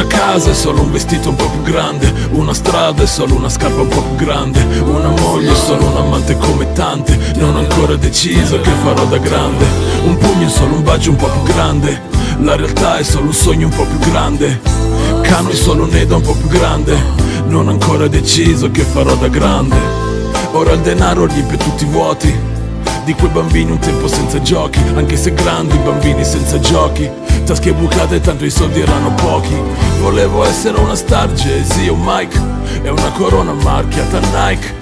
Una casa è solo un vestito un po' più grande. Una strada è solo una scarpa un po' più grande. Una moglie è solo un amante come tante. Non ho ancora deciso che farò da grande. Un pugno è solo un bacio un po' più grande. La realtà è solo un sogno un po' più grande. Cano è solo un'eda un po' più grande. Non ho ancora deciso che farò da grande. Ora il denaro riempie tutti i vuoti di quei bambini un tempo senza giochi. Anche se grandi bambini senza giochi. Tasche bucate tanto i soldi erano pochi. Volevo essere una star Jay-Z o Mike. E una corona marchiata Nike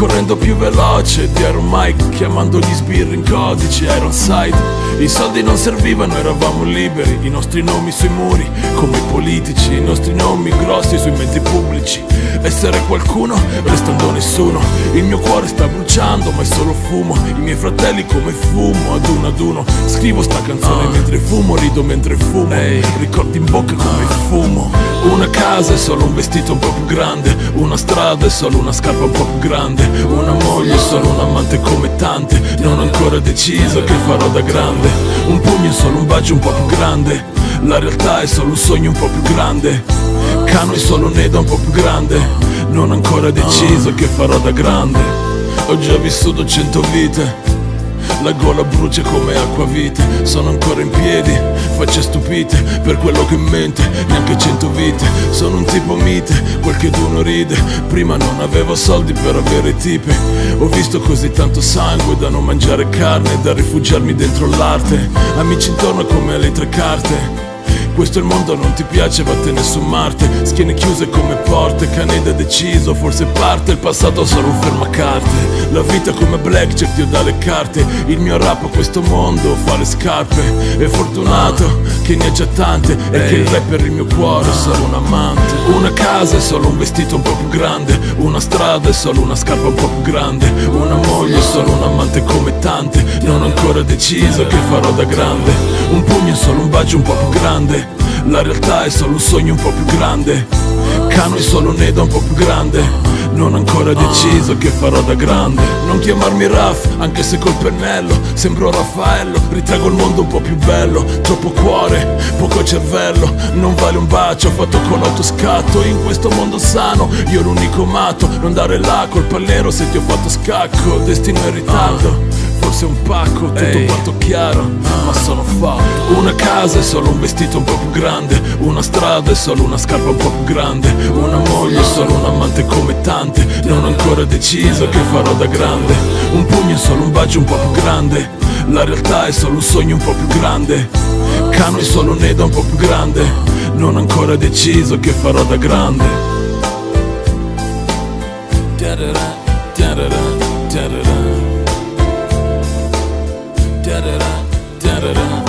Correndo più veloce di Iron Mike Chiamando gli sbirri in codice. Ironside I soldi non servivano, eravamo liberi. I nostri nomi sui muri, come i politici. I nostri nomi grossi sui mezzi pubblici. Essere qualcuno, restando nessuno. Il mio cuore sta bruciando, ma è solo fumo. I miei fratelli come fumo, ad uno ad uno. Scrivo sta canzone uh. mentre fumo, rido mentre fumo. Hey. Ricordi in bocca come fumo. Una casa è solo un vestito un po' più grande. Una strada è solo una scarpa un po' più grande una moglie, sono un amante come tante. Non ho ancora deciso che farò da grande. Un pugno solo un bacio un po' più grande. La realtà è solo un sogno un po' più grande. Cano è solo un'eda un po' più grande. Non ho ancora deciso che farò da grande. Ho già vissuto cento vite. La gola brucia come acquavite. Sono ancora in piedi, stupite Per quello che mente, neanche cento vite. Sono un tipo mite, qualche d'uno ride. Prima non avevo soldi per avere tipe Ho visto così tanto sangue da non mangiare carne Da rifugiarmi dentro l'arte. Amici intorno come le tre carte questo è il mondo non ti piace, vattene su Marte. Schiene chiuse come porte, Caneda deciso Forse parte. Il passato solo un fermacarte. La vita come blackjack, Dio dà le carte. Il mio rap a questo mondo fa le scarpe. È fortunato che ne ha già tante E che il rapper il mio cuore è solo un amante. Una casa è solo un vestito un po' più grande. Una strada è solo una scarpa un po' più grande. Una moglie è solo un amante come tante. Non ho ancora deciso che farò da grande Un pugno è solo un bacio un po' più grande. La realtà è solo un sogno un po' più grande. Cano è solo un'eda un po' più grande. Non ho ancora deciso che farò da grande. Non chiamarmi Raff, anche se col pennello Sembro Raffaello, ritrago il mondo un po' più bello. Troppo cuore, poco cervello. Non vale un bacio, fatto con l'autoscatto In questo mondo sano, io l'unico matto. Non dare là col pallero se ti ho fatto scacco. Destino in ritardo forse un pacco, tutto quanto chiaro, Una casa è solo un vestito un po' più grande Una strada è solo una scarpa un po' più grande Una moglie è solo un amante come tante Non ho ancora deciso che farò da grande. Un pugno è solo un bacio un po' più grande La realtà è solo un sogno un po' più grande Cano è solo un'eda un po' più grande Non ho ancora deciso che farò da grande. Da-da-da, da-da-da, da-da-da. da da da da da